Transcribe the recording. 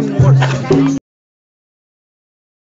morto.